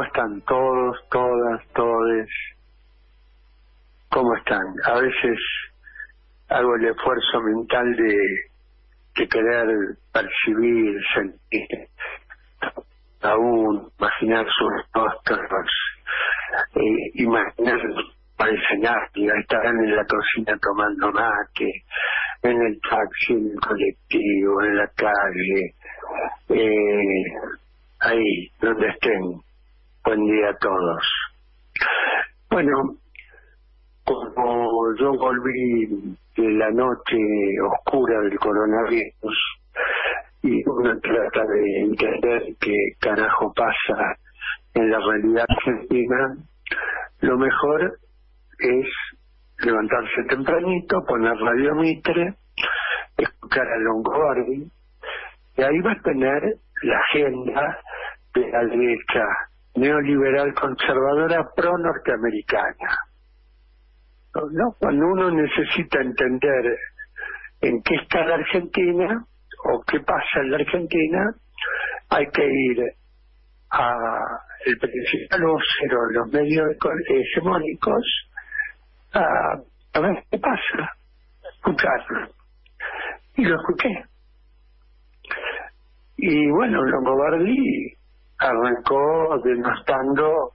¿Cómo están todos, todas, todes? ¿Cómo están? A veces hago el esfuerzo mental de, querer percibir, sentir, aún imaginar sus rostros, eh, imaginar para enseñar, estarán en la cocina tomando mate, en el taxi, en el colectivo, en la calle, eh, ahí, donde estén. Buen día a todos. Bueno, como yo volví de la noche oscura del coronavirus y uno trata de entender qué carajo pasa en la realidad argentina, lo mejor es levantarse tempranito, poner Radio Mitre, escuchar a Longobardi, y ahí va a tener la agenda de la derecha neoliberal conservadora pro-norteamericana. ¿No? Cuando uno necesita entender en qué está la Argentina o qué pasa en la Argentina, hay que ir a el principal vocero de los medios hegemónicos a, a ver qué pasa, escucharlo. Y lo escuché. Y bueno, Longobardi arrancó denostando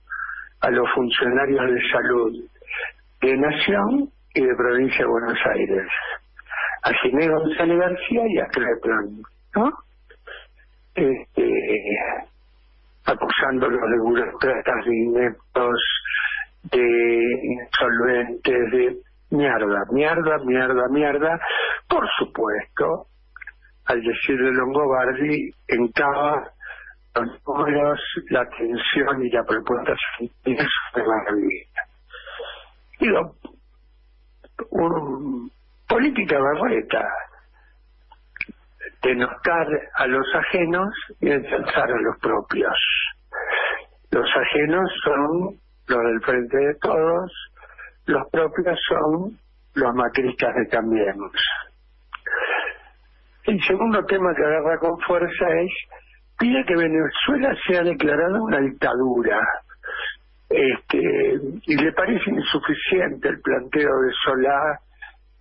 a los funcionarios de salud de Nación y de Provincia de Buenos Aires, a Ginés González García y a Creplan, ¿no? Este, acusándolos de burócratas, de ineptos, de insolventes, de mierda, mierda, mierda, mierda. Por supuesto, al decir de Longobardi, encaba los números, la atención y la propuesta es de maravilla. Digo, un, política barreta, denostar a los ajenos y ensalzar a los propios. Los ajenos son los del frente de todos, los propios son los macristas de Cambiemos. El segundo tema que agarra con fuerza es pide que Venezuela sea declarada una dictadura. Este, y le parece insuficiente el planteo de Solá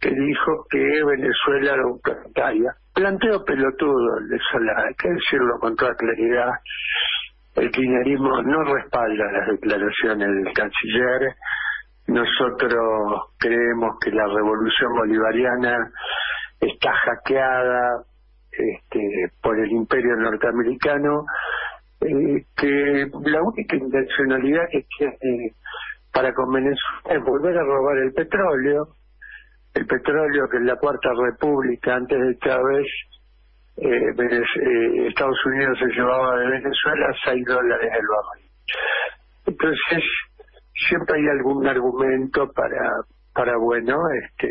que dijo que Venezuela era autoritaria. Planteo pelotudo el de Solá, hay que decirlo con toda claridad. El kirchnerismo no respalda las declaraciones del canciller. Nosotros creemos que la revolución bolivariana está hackeada este, por el imperio norteamericano, eh, que la única intencionalidad que tiene para con Venezuela es volver a robar el petróleo, el petróleo que en la Cuarta República antes de Chávez eh, eh, Estados Unidos se llevaba de Venezuela 6 dólares el barril. Entonces, siempre hay algún argumento para, para bueno, este,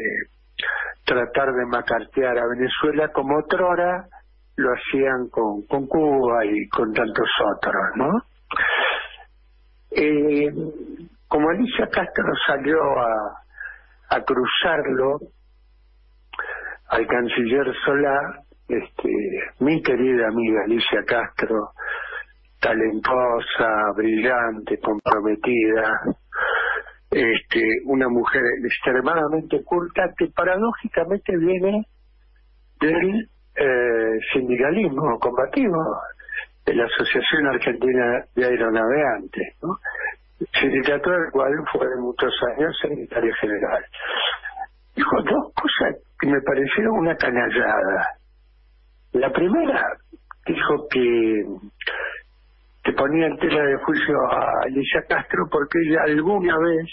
tratar de macartear a Venezuela como otrora lo hacían con, con Cuba y con tantos otros, ¿no? Eh, como Alicia Castro salió a, a cruzarlo al canciller Solá, este, mi querida amiga Alicia Castro, talentosa, brillante, comprometida, este, una mujer extremadamente culta que paradójicamente viene del eh, sindicalismo combativo de la Asociación Argentina de Aeronaveantes, ¿no? sindicato del cual fue muchos años secretario general. Dijo dos cosas que me parecieron una canallada. La primera dijo que que ponía en tela de juicio a Alicia Castro porque ella alguna vez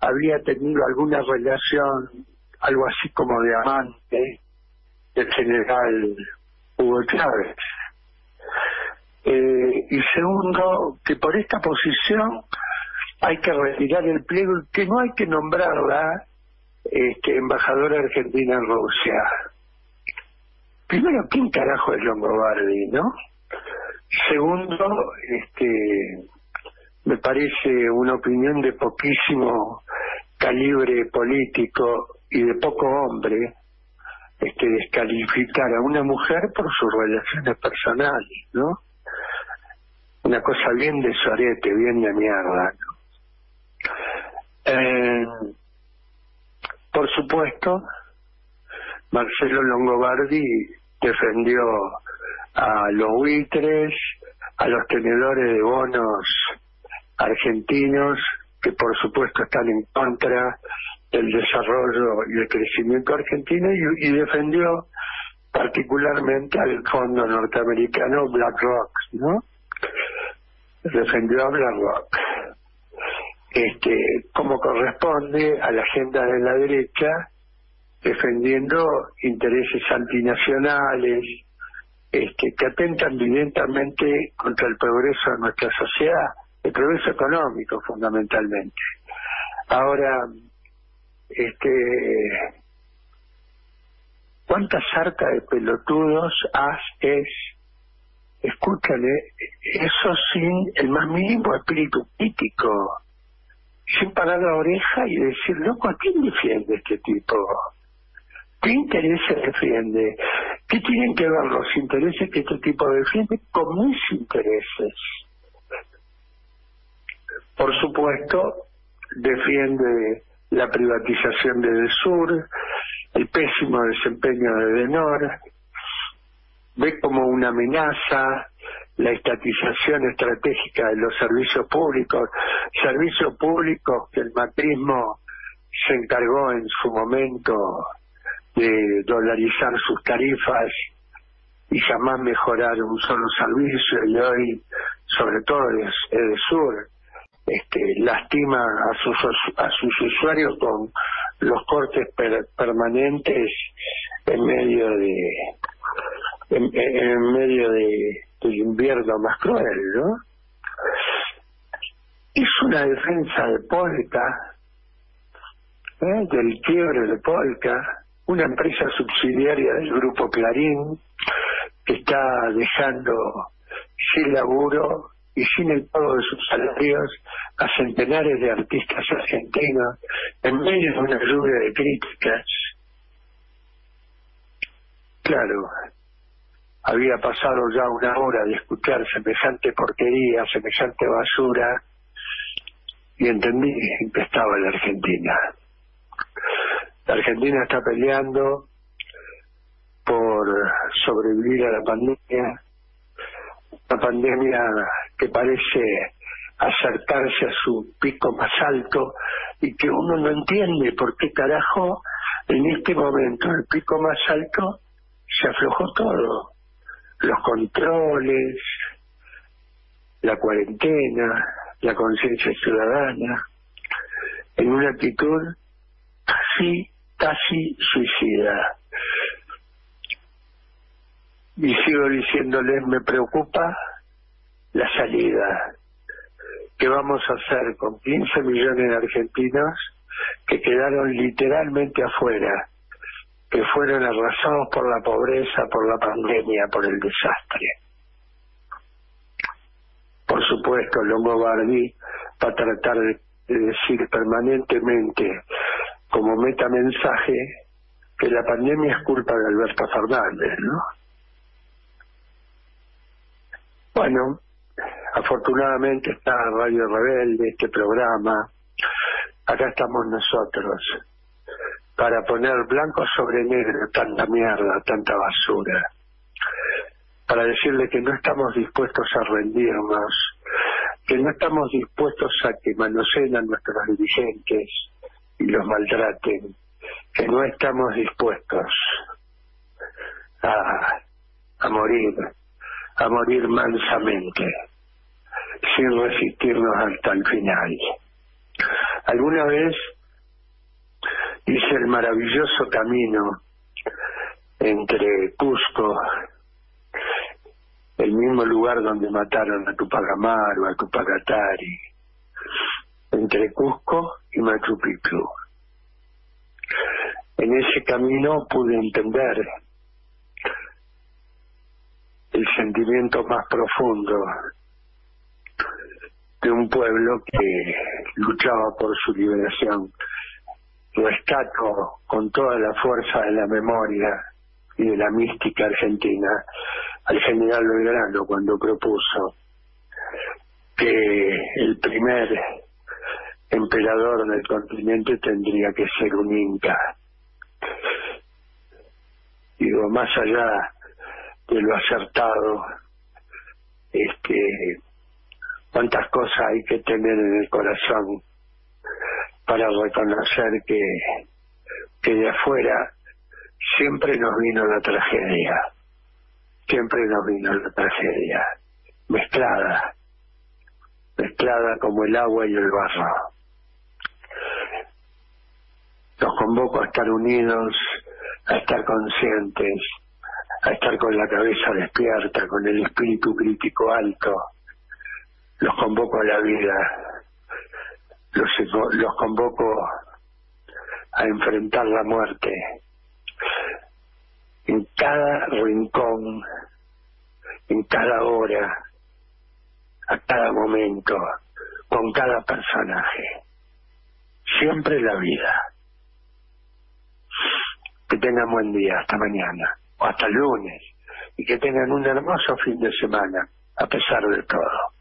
había tenido alguna relación, algo así como de amante, del general Hugo Chávez. Eh, y segundo, que por esta posición hay que retirar el pliego y que no hay que nombrarla este, embajadora argentina en Rusia. Primero, ¿quién carajo es Longobardi, no? Segundo, este, me parece una opinión de poquísimo calibre político y de poco hombre este, descalificar a una mujer por sus relaciones personales, ¿no? una cosa bien de sorete, bien de mierda. Eh, por supuesto, Marcelo Longobardi defendió a los buitres, a los tenedores de bonos argentinos, que por supuesto están en contra del desarrollo y el crecimiento argentino, y, defendió particularmente al fondo norteamericano BlackRock, ¿no? Defendió a BlackRock. Este, como corresponde a la agenda de la derecha, defendiendo intereses antinacionales, este, que atentan evidentemente contra el progreso de nuestra sociedad, el progreso económico fundamentalmente. Ahora, este, ¿cuánta sarta de pelotudos has, es? Escúchale, eso sin el más mínimo espíritu crítico, sin parar la oreja y decir, loco, ¿a quién defiende este tipo? ¿Qué intereses defiende? ¿Qué tienen que ver los intereses que este tipo defiende con mis intereses? Por supuesto, defiende la privatización de Sur, el pésimo desempeño de Denor, ve como una amenaza la estatización estratégica de los servicios públicos, servicios públicos que el macrismo se encargó en su momento de dolarizar sus tarifas y jamás mejorar un solo servicio y hoy, sobre todo el Sur, este, lastima a sus, a sus usuarios con los cortes permanentes en medio de en, medio de, del invierno más cruel, ¿no? Es una defensa de Polka, ¿eh? del quiebre de Polka, una empresa subsidiaria del grupo Clarín que está dejando sin laburo y sin el pago de sus salarios a centenares de artistas argentinos en medio de una lluvia de críticas. Claro, había pasado ya una hora de escuchar semejante porquería, semejante basura, y entendí en qué estaba la Argentina. La Argentina está peleando por sobrevivir a la pandemia, una pandemia que parece acercarse a su pico más alto y que uno no entiende por qué carajo en este momento el pico más alto se aflojó todo. Los controles, la cuarentena, la conciencia ciudadana, en una actitud así casi suicida. Y sigo diciéndoles, me preocupa la salida. ¿Qué vamos a hacer con 15 millones de argentinos que quedaron literalmente afuera, que fueron arrasados por la pobreza, por la pandemia, por el desastre? Por supuesto, Longobardi va a tratar de decir permanentemente como metamensaje que la pandemia es culpa de Alberto Fernández, ¿no? Bueno, afortunadamente está Radio Rebelde, este programa, acá estamos nosotros, para poner blanco sobre negro tanta mierda, tanta basura, para decirle que no estamos dispuestos a rendirnos, que no estamos dispuestos a que manoseen a nuestros dirigentes, y los maltraten, que no estamos dispuestos a, a morir, a morir mansamente, sin resistirnos hasta el final. Alguna vez hice el maravilloso camino entre Cusco, el mismo lugar donde mataron a Tupac Amaru, a Tupac Atari, entre Cusco y Machu Picchu. En ese camino pude entender el sentimiento más profundo de un pueblo que luchaba por su liberación. Rescato con toda la fuerza de la memoria y de la mística argentina al general Belgrano cuando propuso que el primer emperador del continente tendría que ser un inca. Digo, más allá de lo acertado, este, cuántas cosas hay que tener en el corazón para reconocer que, que de afuera siempre nos vino la tragedia, siempre nos vino la tragedia, mezclada, mezclada como el agua y el barro. Los convoco a estar unidos, a estar conscientes, a estar con la cabeza despierta, con el espíritu crítico alto. Los convoco a la vida, los, los convoco a enfrentar la muerte en cada rincón, en cada hora, a cada momento, con cada personaje. Siempre la vida. Que tengan buen día, hasta mañana, o hasta lunes, y que tengan un hermoso fin de semana, a pesar de todo.